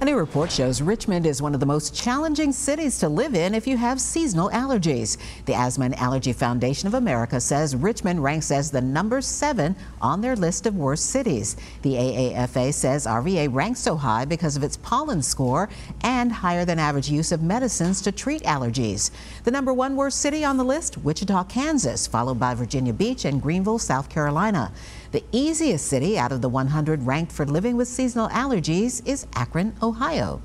A new report shows Richmond is one of the most challenging cities to live in if you have seasonal allergies. The Asthma and Allergy Foundation of America says Richmond ranks as the number seven on their list of worst cities. The AAFA says RVA ranks so high because of its pollen score and higher than average use of medicines to treat allergies. The number one worst city on the list, Wichita, Kansas, followed by Virginia Beach and Greenville, South Carolina. The easiest city out of the 100 ranked for living with seasonal allergies is Akron, Ohio. Ohio.